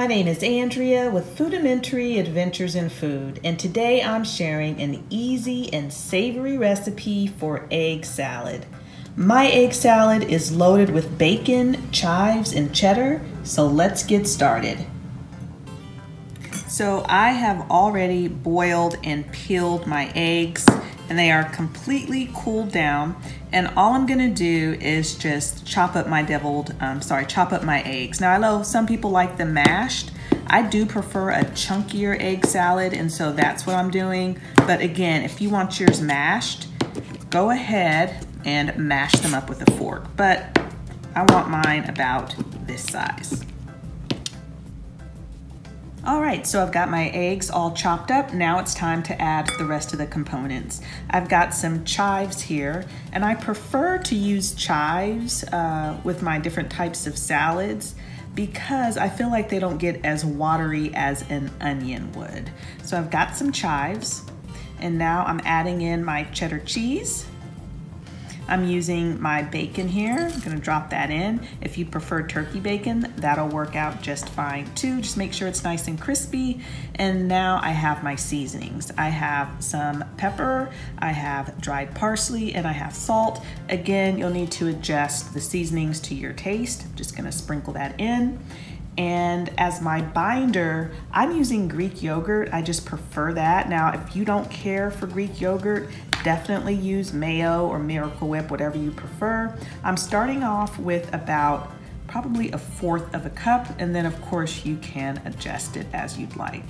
My name is Andrea with Foodamentary Adventures in Food, and today I'm sharing an easy and savory recipe for egg salad. My egg salad is loaded with bacon, chives, and cheddar, so let's get started. So I have already boiled and peeled my eggs and they are completely cooled down. And all I'm gonna do is just chop up my deviled, um, sorry, chop up my eggs. Now I know some people like them mashed. I do prefer a chunkier egg salad and so that's what I'm doing. But again, if you want yours mashed, go ahead and mash them up with a fork. But I want mine about this size. All right, so I've got my eggs all chopped up. Now it's time to add the rest of the components. I've got some chives here, and I prefer to use chives uh, with my different types of salads because I feel like they don't get as watery as an onion would. So I've got some chives, and now I'm adding in my cheddar cheese. I'm using my bacon here. I'm gonna drop that in. If you prefer turkey bacon, that'll work out just fine too. Just make sure it's nice and crispy. And now I have my seasonings. I have some pepper, I have dried parsley, and I have salt. Again, you'll need to adjust the seasonings to your taste. I'm just gonna sprinkle that in. And as my binder, I'm using Greek yogurt. I just prefer that. Now, if you don't care for Greek yogurt, definitely use mayo or Miracle Whip, whatever you prefer. I'm starting off with about probably a fourth of a cup, and then of course you can adjust it as you'd like.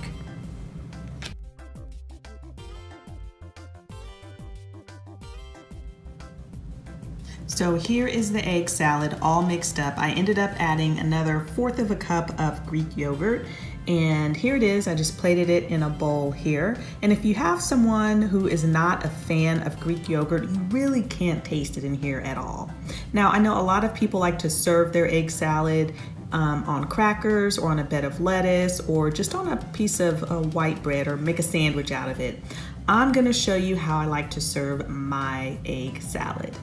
So here is the egg salad all mixed up. I ended up adding another fourth of a cup of Greek yogurt and here it is, I just plated it in a bowl here. And if you have someone who is not a fan of Greek yogurt, you really can't taste it in here at all. Now, I know a lot of people like to serve their egg salad um, on crackers or on a bed of lettuce or just on a piece of uh, white bread or make a sandwich out of it. I'm gonna show you how I like to serve my egg salad.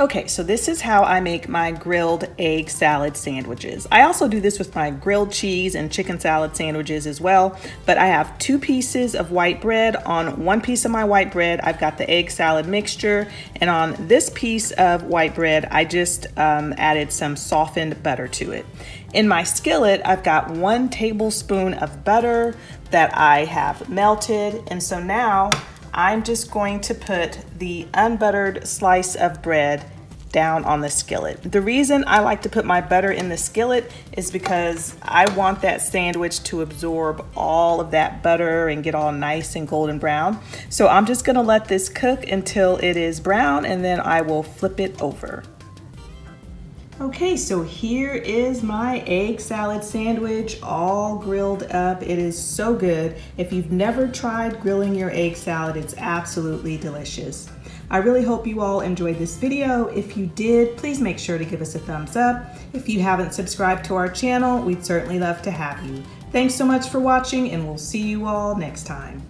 Okay, so this is how I make my grilled egg salad sandwiches. I also do this with my grilled cheese and chicken salad sandwiches as well, but I have two pieces of white bread. On one piece of my white bread, I've got the egg salad mixture, and on this piece of white bread, I just um, added some softened butter to it. In my skillet, I've got one tablespoon of butter that I have melted, and so now I'm just going to put the unbuttered slice of bread down on the skillet. The reason I like to put my butter in the skillet is because I want that sandwich to absorb all of that butter and get all nice and golden brown. So I'm just gonna let this cook until it is brown and then I will flip it over. Okay, so here is my egg salad sandwich all grilled up. It is so good. If you've never tried grilling your egg salad, it's absolutely delicious. I really hope you all enjoyed this video. If you did, please make sure to give us a thumbs up. If you haven't subscribed to our channel, we'd certainly love to have you. Thanks so much for watching and we'll see you all next time.